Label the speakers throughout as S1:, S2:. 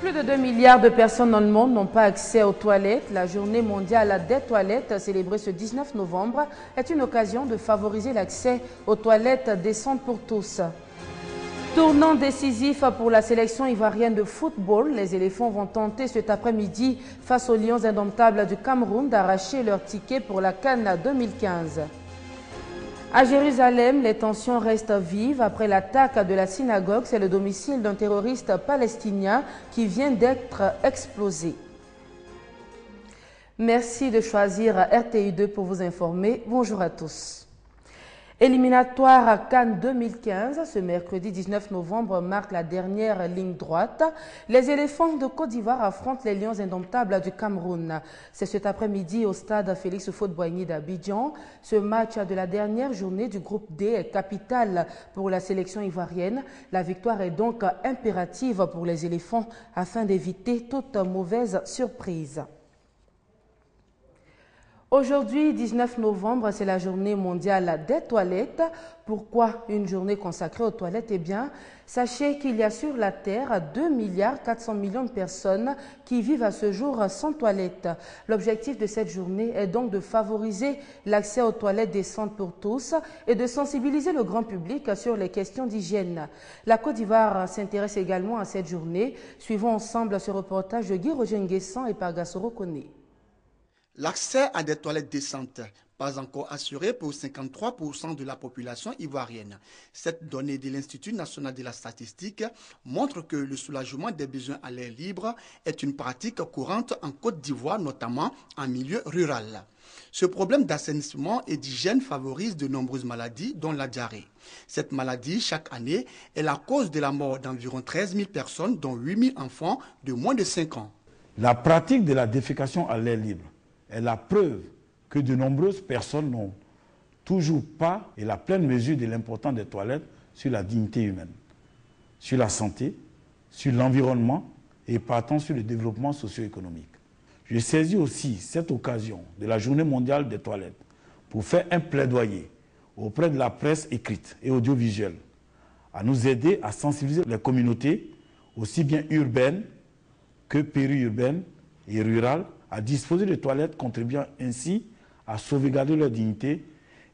S1: Plus de 2 milliards de personnes dans le monde n'ont pas accès aux toilettes. La journée mondiale des toilettes, célébrée ce 19 novembre, est une occasion de favoriser l'accès aux toilettes décentes pour tous. Tournant décisif pour la sélection ivoirienne de football, les éléphants vont tenter cet après-midi face aux Lions indomptables du Cameroun d'arracher leur ticket pour la Cannes 2015. À Jérusalem, les tensions restent vives après l'attaque de la synagogue. C'est le domicile d'un terroriste palestinien qui vient d'être explosé. Merci de choisir RTI2 pour vous informer. Bonjour à tous. Éliminatoire à Cannes 2015, ce mercredi 19 novembre marque la dernière ligne droite. Les éléphants de Côte d'Ivoire affrontent les lions indomptables du Cameroun. C'est cet après-midi au stade Félix Faute-Boigny d'Abidjan. Ce match de la dernière journée du groupe D est capital pour la sélection ivoirienne. La victoire est donc impérative pour les éléphants afin d'éviter toute mauvaise surprise. Aujourd'hui, 19 novembre, c'est la journée mondiale des toilettes. Pourquoi une journée consacrée aux toilettes? Eh bien, sachez qu'il y a sur la Terre 2 milliards 400 millions de personnes qui vivent à ce jour sans toilettes. L'objectif de cette journée est donc de favoriser l'accès aux toilettes décentes pour tous et de sensibiliser le grand public sur les questions d'hygiène. La Côte d'Ivoire s'intéresse également à cette journée. Suivons ensemble ce reportage de Guy Roger Nguessan et Pargasoro Kone.
S2: L'accès à des toilettes décentes, pas encore assuré pour 53% de la population ivoirienne. Cette donnée de l'Institut national de la statistique montre que le soulagement des besoins à l'air libre est une pratique courante en Côte d'Ivoire, notamment en milieu rural. Ce problème d'assainissement et d'hygiène favorise de nombreuses maladies, dont la diarrhée. Cette maladie, chaque année, est la cause de la mort d'environ 13 000 personnes, dont 8 000 enfants de moins de 5 ans.
S3: La pratique de la défécation à l'air libre est la preuve que de nombreuses personnes n'ont toujours pas et la pleine mesure de l'importance des toilettes sur la dignité humaine, sur la santé, sur l'environnement et partant sur le développement socio-économique. Je saisis aussi cette occasion de la Journée mondiale des toilettes pour faire un plaidoyer auprès de la presse écrite et audiovisuelle à nous aider à sensibiliser les communautés, aussi bien urbaines que périurbaines et rurales, à disposer de toilettes contribuant ainsi à sauvegarder leur dignité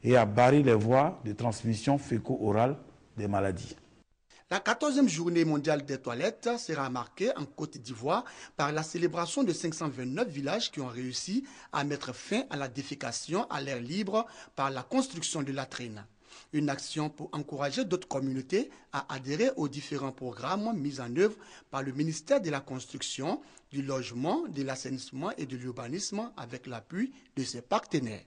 S3: et à barrer les voies de transmission féco-orale des maladies.
S2: La 14e journée mondiale des toilettes sera marquée en Côte d'Ivoire par la célébration de 529 villages qui ont réussi à mettre fin à la défécation à l'air libre par la construction de latrines. Une action pour encourager d'autres communautés à adhérer aux différents programmes mis en œuvre par le ministère de la Construction, du Logement, de l'Assainissement et de l'Urbanisme avec l'appui de ses partenaires.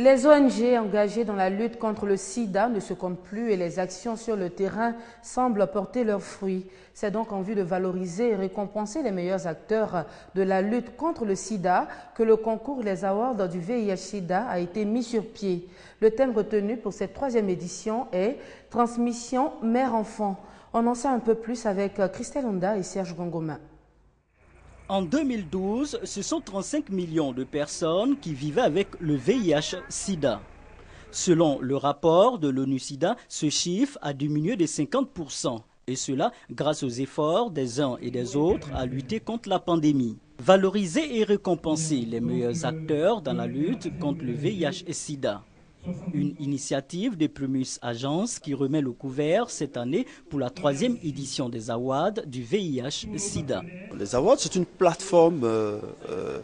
S1: Les ONG engagées dans la lutte contre le sida ne se comptent plus et les actions sur le terrain semblent porter leurs fruits. C'est donc en vue de valoriser et récompenser les meilleurs acteurs de la lutte contre le sida que le concours Les Awards du VIH-Sida a été mis sur pied. Le thème retenu pour cette troisième édition est Transmission mère-enfant. On en sait un peu plus avec Christelle Honda et Serge Gongoma.
S4: En 2012, ce sont 35 millions de personnes qui vivaient avec le VIH-Sida. Selon le rapport de l'ONU-SIDA, ce chiffre a diminué de 50%, et cela grâce aux efforts des uns et des autres à lutter contre la pandémie. Valoriser et récompenser les meilleurs acteurs dans la lutte contre le VIH-Sida. Une initiative des Plumus Agence qui remet le couvert cette année pour la troisième édition des Awards du VIH-Sida.
S5: Les Awards, c'est une plateforme euh, euh,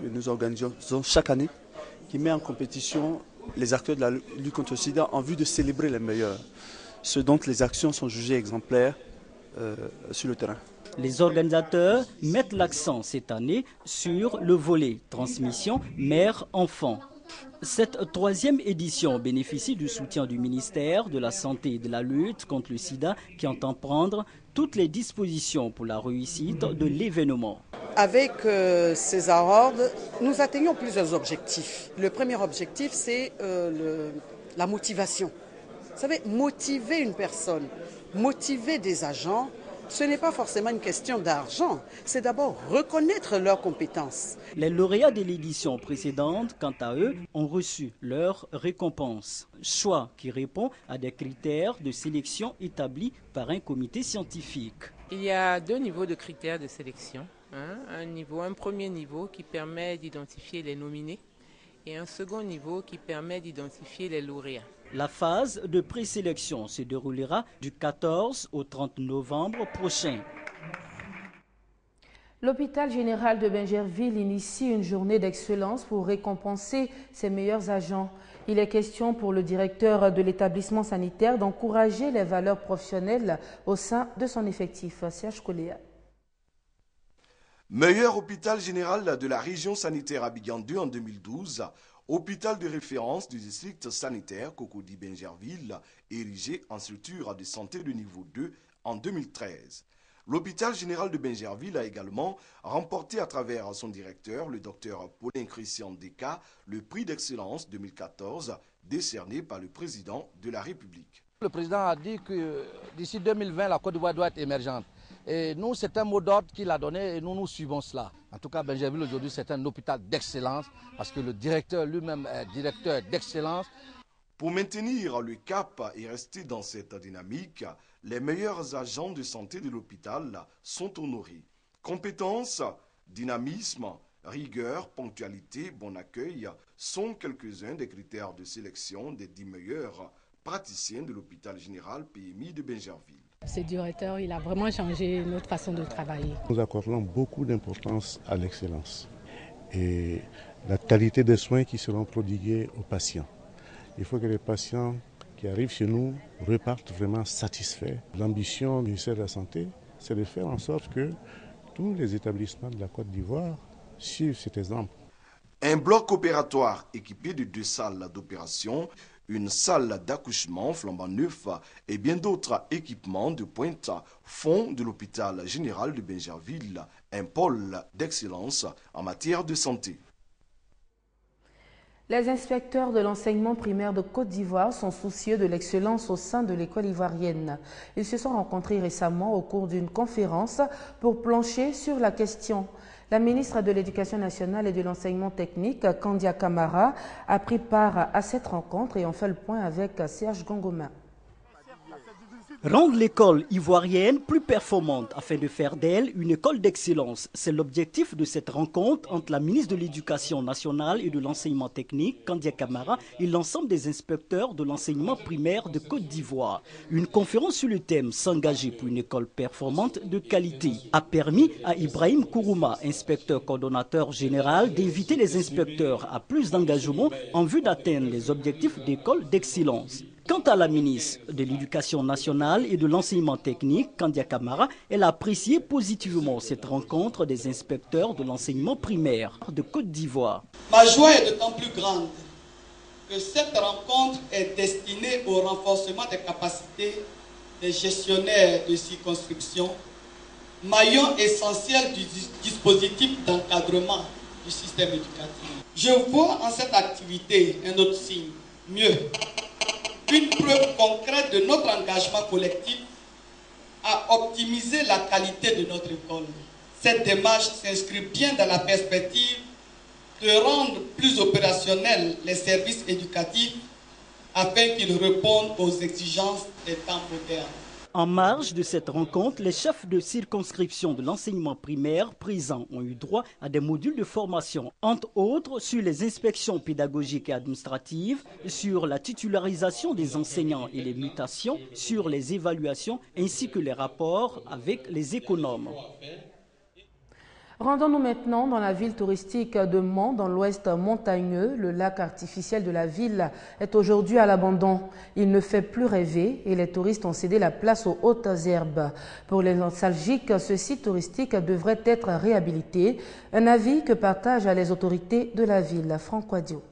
S5: que nous organisons chaque année qui met en compétition les acteurs de la lutte contre le sida en vue de célébrer les meilleurs, ceux dont les actions sont jugées exemplaires euh, sur le terrain.
S4: Les organisateurs mettent l'accent cette année sur le volet transmission mère-enfant. Cette troisième édition bénéficie du soutien du ministère de la Santé et de la lutte contre le sida qui entend prendre toutes les dispositions pour la réussite de l'événement.
S6: Avec euh, ces awards, nous atteignons plusieurs objectifs. Le premier objectif, c'est euh, la motivation. Vous savez, motiver une personne, motiver des agents, ce n'est pas forcément une question d'argent, c'est d'abord reconnaître leurs compétences.
S4: Les lauréats de l'édition précédente, quant à eux, ont reçu leur récompense. Choix qui répond à des critères de sélection établis par un comité scientifique.
S7: Il y a deux niveaux de critères de sélection. Hein. Un, niveau, un premier niveau qui permet d'identifier les nominés et un second niveau qui permet d'identifier les lauréats.
S4: La phase de présélection se déroulera du 14 au 30 novembre prochain.
S1: L'hôpital général de Benjerville initie une journée d'excellence pour récompenser ses meilleurs agents. Il est question pour le directeur de l'établissement sanitaire d'encourager les valeurs professionnelles au sein de son effectif. Serge Coléa.
S8: Meilleur hôpital général de la région sanitaire Abidjan 2 en 2012, hôpital de référence du district sanitaire Cocody Benjerville, érigé en structure de santé de niveau 2 en 2013. L'hôpital général de Benjerville a également remporté à travers son directeur, le docteur Paulin Christian Desca, le prix d'excellence 2014 décerné par le président de la République.
S9: Le président a dit que d'ici 2020, la Côte d'Ivoire doit être émergente. Et nous, c'est un mot d'ordre qu'il a donné et nous, nous suivons cela. En tout cas, Benjerville aujourd'hui, c'est un hôpital d'excellence parce que le directeur lui-même est directeur d'excellence.
S8: Pour maintenir le cap et rester dans cette dynamique, les meilleurs agents de santé de l'hôpital sont honorés. Compétences, dynamisme, rigueur, ponctualité, bon accueil sont quelques-uns des critères de sélection des dix meilleurs praticiens de l'hôpital général PMI de Benjerville.
S10: Ce directeur, il a vraiment changé notre façon de travailler.
S11: Nous accordons beaucoup d'importance à l'excellence et la qualité des soins qui seront prodigués aux patients. Il faut que les patients qui arrivent chez nous repartent vraiment satisfaits. L'ambition du ministère de la Santé, c'est de faire en sorte que tous les établissements de la Côte d'Ivoire suivent cet exemple.
S8: Un bloc opératoire équipé de deux salles d'opération, une salle d'accouchement flambant neuf et bien d'autres équipements de pointe font de l'hôpital général de Benjerville un pôle d'excellence en matière de santé.
S1: Les inspecteurs de l'enseignement primaire de Côte d'Ivoire sont soucieux de l'excellence au sein de l'école ivoirienne. Ils se sont rencontrés récemment au cours d'une conférence pour plancher sur la question. La ministre de l'Éducation nationale et de l'enseignement technique, Candia Camara, a pris part à cette rencontre et on fait le point avec Serge Gongoma.
S4: Rendre l'école ivoirienne plus performante afin de faire d'elle une école d'excellence, c'est l'objectif de cette rencontre entre la ministre de l'Éducation nationale et de l'enseignement technique, Candia Camara, et l'ensemble des inspecteurs de l'enseignement primaire de Côte d'Ivoire. Une conférence sur le thème S'engager pour une école performante de qualité a permis à Ibrahim Kourouma, inspecteur coordonnateur général, d'inviter les inspecteurs à plus d'engagement en vue d'atteindre les objectifs d'école d'excellence. Quant à la ministre de l'Éducation nationale et de l'enseignement technique, Kandia Kamara, elle a apprécié positivement cette rencontre des inspecteurs de l'enseignement primaire de Côte d'Ivoire.
S12: Ma joie est d'autant plus grande que cette rencontre est destinée au renforcement des capacités des gestionnaires de circonscription, maillon essentiel du dispositif d'encadrement du système éducatif. Je vois en cette activité un autre signe, mieux, une preuve concrète de notre engagement collectif à optimiser la qualité de notre école. Cette démarche s'inscrit bien dans la perspective de rendre plus opérationnels les services éducatifs afin qu'ils répondent aux exigences des temps modernes.
S4: En marge de cette rencontre, les chefs de circonscription de l'enseignement primaire présents ont eu droit à des modules de formation, entre autres sur les inspections pédagogiques et administratives, sur la titularisation des enseignants et les mutations, sur les évaluations ainsi que les rapports avec les économes.
S1: Rendons-nous maintenant dans la ville touristique de Mans, dans l'ouest montagneux. Le lac artificiel de la ville est aujourd'hui à l'abandon. Il ne fait plus rêver et les touristes ont cédé la place aux hautes herbes. Pour les nostalgiques, ce site touristique devrait être réhabilité. Un avis que partagent les autorités de la ville. Franck Quadio.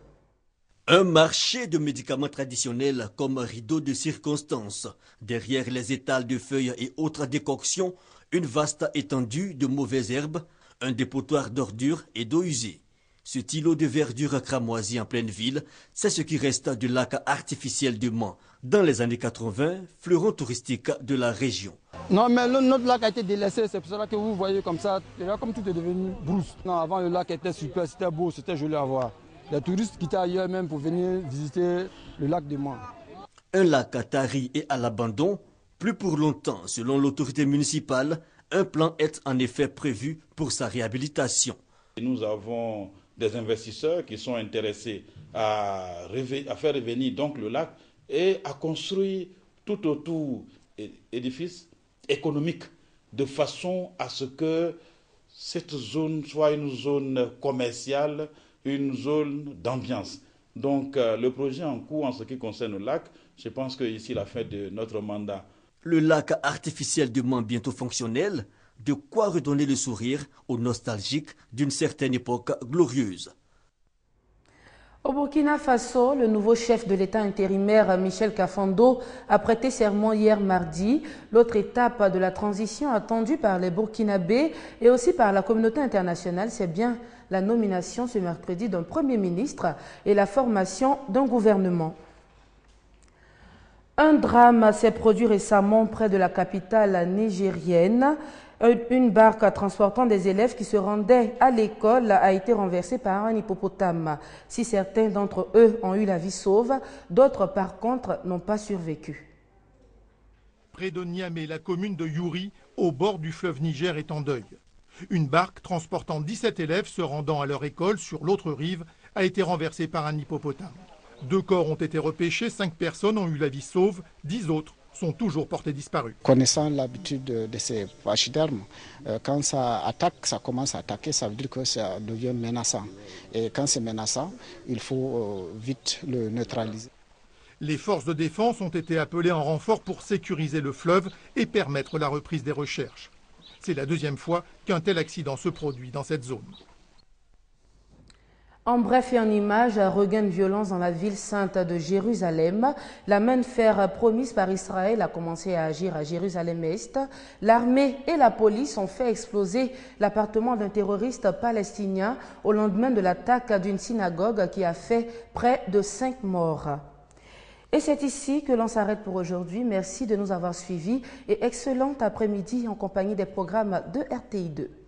S13: Un marché de médicaments traditionnels comme rideau de circonstance. Derrière les étals de feuilles et autres décoctions, une vaste étendue de mauvaises herbes un dépotoir d'ordures et d'eau usée. Ce îlot de verdure cramoisie en pleine ville, c'est ce qui reste du lac artificiel du Mans. Dans les années 80, fleuron touristique de la région.
S14: Non, mais notre lac a été délaissé, c'est pour cela que vous voyez comme ça, là comme tout est devenu brousse. Non, avant le lac était super, c'était beau, c'était joli à voir. Les touristes quittaient ailleurs même pour venir visiter le lac du Mans.
S13: Un lac à tari et à l'abandon, plus pour longtemps, selon l'autorité municipale, un plan est en effet prévu pour sa réhabilitation.
S15: Nous avons des investisseurs qui sont intéressés à, faire revenir donc le lac et à construire tout autour édifices économiques de façon à ce que cette zone soit une zone commerciale, une zone d'ambiance. Donc euh, le projet en cours en ce qui concerne le lac, je pense qu'ici la fin de notre mandat.
S13: Le lac artificiel demain bientôt fonctionnel, de quoi redonner le sourire aux nostalgiques d'une certaine époque glorieuse.
S1: Au Burkina Faso, le nouveau chef de l'État intérimaire Michel Kafando a prêté serment hier mardi. L'autre étape de la transition attendue par les Burkinabés et aussi par la communauté internationale, c'est bien la nomination ce mercredi d'un Premier ministre et la formation d'un gouvernement. Un drame s'est produit récemment près de la capitale nigérienne. Une barque transportant des élèves qui se rendaient à l'école a été renversée par un hippopotame. Si certains d'entre eux ont eu la vie sauve, d'autres par contre n'ont pas survécu.
S16: Près de Niamey, la commune de Yuri, au bord du fleuve Niger, est en deuil. Une barque transportant 17 élèves se rendant à leur école sur l'autre rive a été renversée par un hippopotame. Deux corps ont été repêchés, cinq personnes ont eu la vie sauve, dix autres sont toujours portés disparus.
S17: Connaissant l'habitude de ces pachydermes, euh, quand ça attaque, ça commence à attaquer, ça veut dire que ça devient menaçant. Et quand c'est menaçant, il faut euh, vite le neutraliser.
S16: Les forces de défense ont été appelées en renfort pour sécuriser le fleuve et permettre la reprise des recherches. C'est la deuxième fois qu'un tel accident se produit dans cette zone.
S1: En bref et en image, regain de violence dans la ville sainte de Jérusalem. La main de fer promise par Israël a commencé à agir à Jérusalem-Est. L'armée et la police ont fait exploser l'appartement d'un terroriste palestinien au lendemain de l'attaque d'une synagogue qui a fait près de cinq morts. Et c'est ici que l'on s'arrête pour aujourd'hui. Merci de nous avoir suivis et excellent après-midi en compagnie des programmes de RTI2.